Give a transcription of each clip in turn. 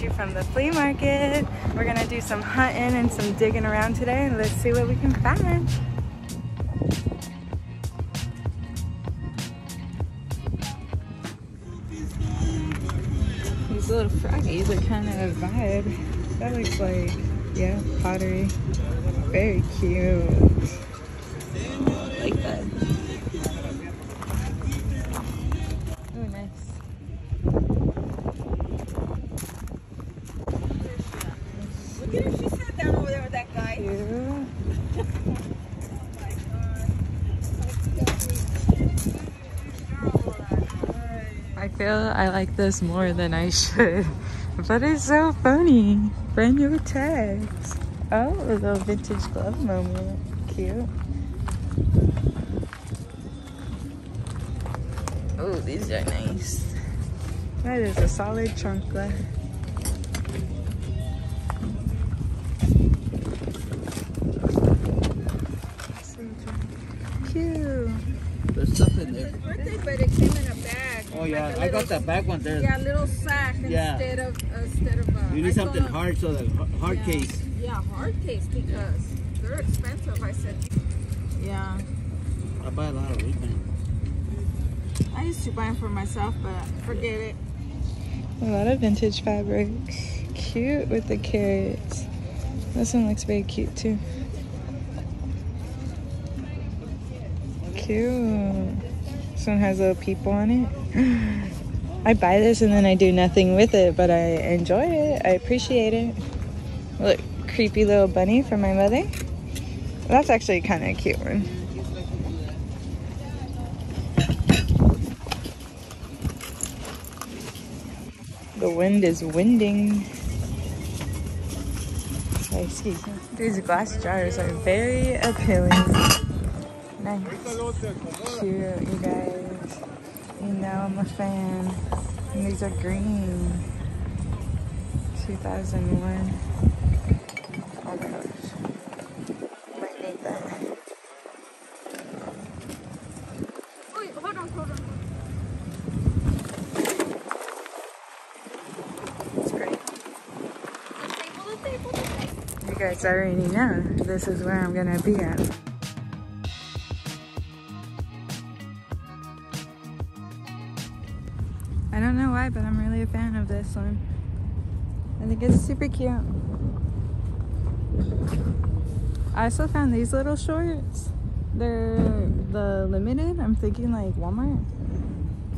you from the flea market. We're gonna do some hunting and some digging around today and let's see what we can find. These little froggies are kind of a vibe. That looks like, yeah, pottery. Very cute. I like that. Oh, nice. Look at her, she sat down over there with that guy. Cute. I feel I like this more than I should, but it's so funny. Brand new tags. Oh, a little vintage glove moment. Cute. Oh, these are nice. That is a solid chancla. Cute. There's stuff in there. Oh yeah, Like a I got little- that back one there. Yeah, little sack Yeah. instead of instead of. Uh, You I need something told hard, so the hard yeah, case. Yeah, hard case because they're expensive. I said. Yeah, I buy a lot of weed, man. I used to buy them for myself, but forget it. A lot of vintage fabrics. Cute with the carrots. This one looks very cute too. Cute. This one has little people on it. I buy this and then I do nothing with it, but I enjoy it. I appreciate it. Look, creepy little bunny for my mother. That's actually kind of a cute one. The wind is winding. I see. These glass jars are very appealing. Nice. Cute, you guys. You know I'm a fan. And these are green. 2001. Oh my gosh. Might need that. Wait, hold on, hold on. It's great. Table, table, table. You guys already know this is where I'm gonna be at. I don't know why, but I'm really a fan of this one. I think it's super cute. I also found these little shorts. They're the limited. I'm thinking like Walmart.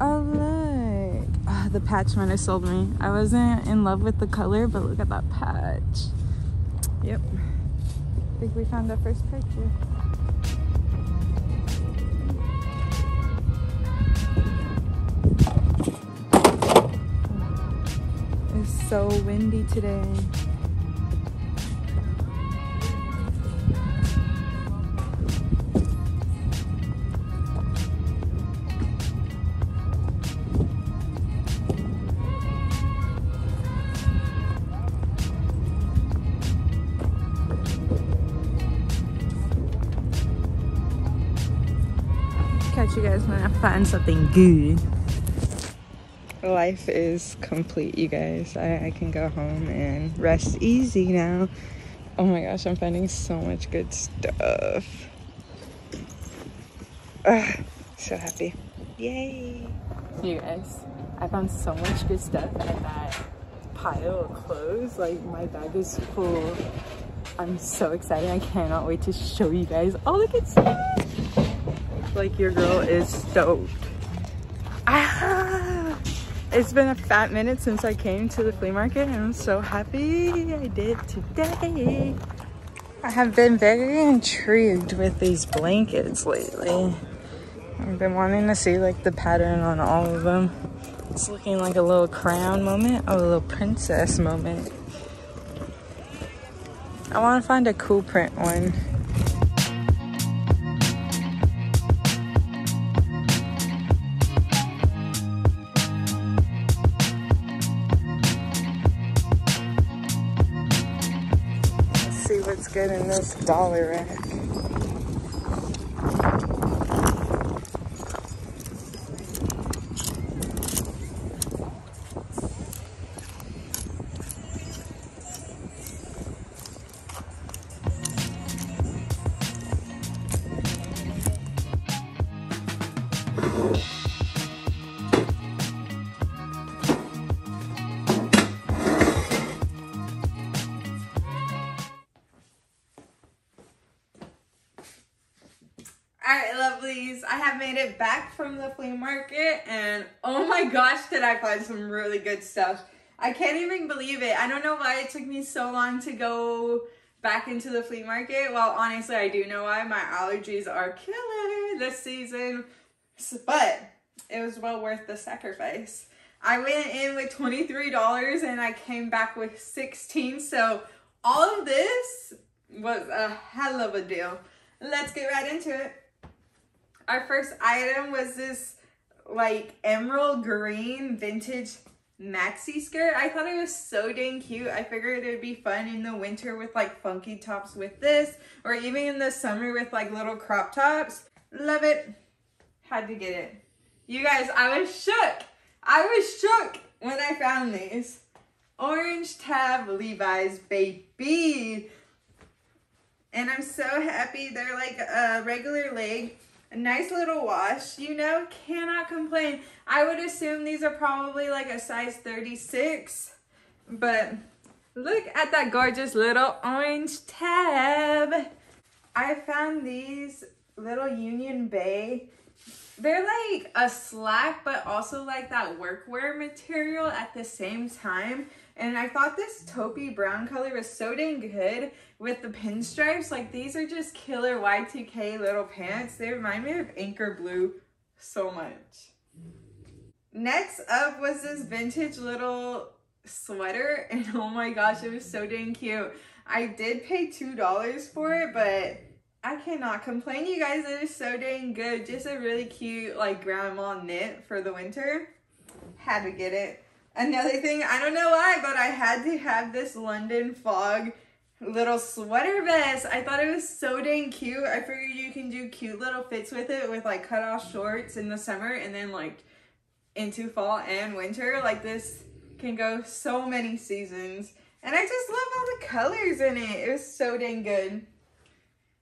Oh look. Ah, the patch might have sold me. I wasn't in love with the color, but look at that patch. Yep. I think we found our first picture. So windy today. Catch you guys when I find something good. Life is complete, you guys. I, I can go home and rest easy now. Oh my gosh, I'm finding so much good stuff. Ugh, so happy. Yay. You guys, I found so much good stuff in that pile of clothes. Like, my bag is full. I'm so excited. I cannot wait to show you guys all the good stuff. Like, your girl is stoked. Ah! It's been a fat minute since I came to the flea market and I'm so happy I did today. I have been very intrigued with these blankets lately. I've been wanting to see like the pattern on all of them. It's looking like a little crown moment, a little princess moment. I want to find a cool print one. Good in this dollar rack. Made it back from the flea market and oh my gosh, did I find some really good stuff. I can't even believe it. I don't know why it took me so long to go back into the flea market. Well, honestly, I do know why. My allergies are killer this season, but it was well worth the sacrifice. I went in with $23 and I came back with 16. So all of this was a hell of a deal. Let's get right into it our first item was this like emerald green vintage maxi skirt. I thought it was so dang cute. I figured it would be fun in the winter with like funky tops with this or even in the summer with like little crop tops. Love it. Had to get it. You guys, I was shook. I was shook when I found these. Orange tab Levi's baby. And I'm so happy. They're like a regular leg a nice little wash, you know, cannot complain. I would assume these are probably like a size 36, but look at that gorgeous little orange tab. I found these little Union Bay. They're like a slack, but also like that workwear material at the same time. And I thought this taupey brown color was so dang good with the pinstripes. Like these are just killer Y2K little pants. They remind me of Anchor Blue so much. Next up was this vintage little sweater and oh my gosh, it was so dang cute. I did pay $2 for it, but I cannot complain, you guys. It is so dang good. Just a really cute like grandma knit for the winter. Had to get it. Another thing, I don't know why, but I had to have this London Fog little sweater vest. I thought it was so dang cute. I figured you can do cute little fits with it with like cut off shorts in the summer and then like into fall and winter. Like this can go so many seasons. And I just love all the colors in it. It was so dang good.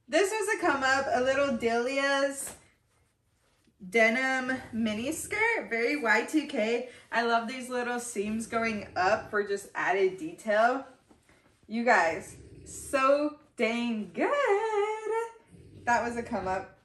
This was a come up, a little Delia's denim mini skirt, very Y2K. I love these little seams going up for just added detail. You guys, so dang good. That was a come up.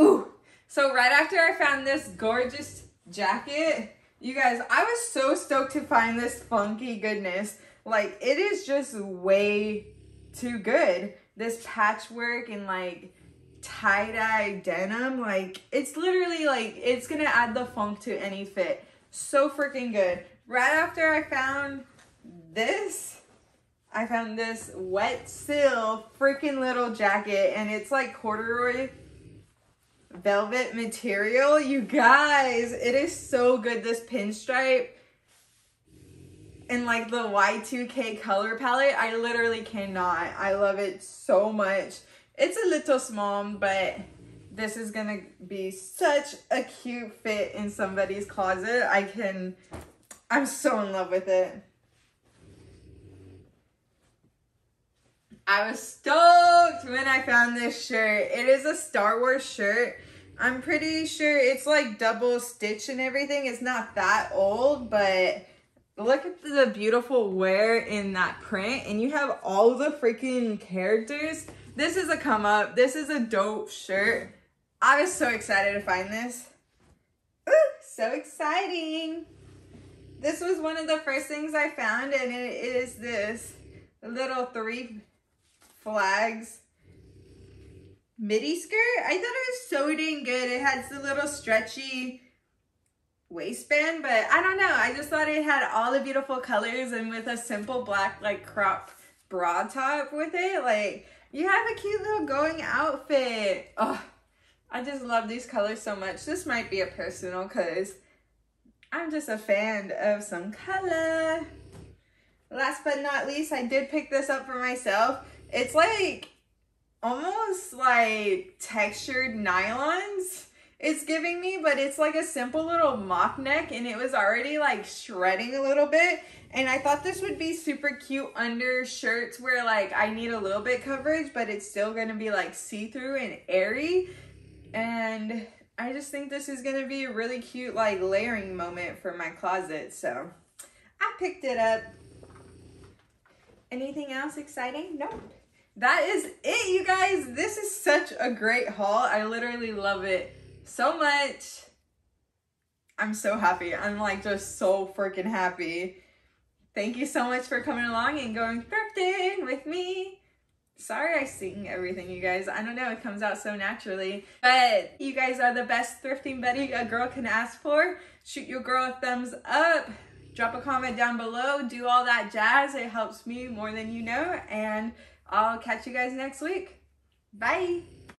Ooh, so right after I found this gorgeous jacket, you guys, I was so stoked to find this funky goodness. Like, it is just way too good. This patchwork and like tie-dye denim like it's literally like it's gonna add the funk to any fit. So freaking good. Right after i found this i found this wet seal freaking little jacket and it's like corduroy velvet material. You guys it is so good this pinstripe. And like the y2k color palette i literally cannot. I love it so much it's a little small, but this is gonna be such a cute fit in somebody's closet. I can, I'm so in love with it. I was stoked when I found this shirt. It is a Star Wars shirt. I'm pretty sure it's like double stitch and everything. It's not that old, but look at the beautiful wear in that print. And you have all the freaking characters this is a come up. This is a dope shirt. I was so excited to find this. Ooh, so exciting. This was one of the first things I found and it is this little three flags midi skirt. I thought it was so dang good. It has the little stretchy waistband, but I don't know. I just thought it had all the beautiful colors and with a simple black like crop bra top with it. Like you have a cute little going outfit. Oh, I just love these colors so much. This might be a personal because I'm just a fan of some color. Last but not least, I did pick this up for myself. It's like almost like textured nylons it's giving me, but it's like a simple little mock neck and it was already like shredding a little bit. And I thought this would be super cute under shirts where like I need a little bit coverage, but it's still gonna be like see-through and airy. And I just think this is gonna be a really cute like layering moment for my closet. So I picked it up. Anything else exciting? Nope. That is it, you guys. This is such a great haul. I literally love it so much. I'm so happy. I'm like just so freaking happy. Thank you so much for coming along and going thrifting with me. Sorry I sing everything, you guys. I don't know, it comes out so naturally. But you guys are the best thrifting buddy a girl can ask for. Shoot your girl a thumbs up. Drop a comment down below. Do all that jazz. It helps me more than you know. And I'll catch you guys next week. Bye.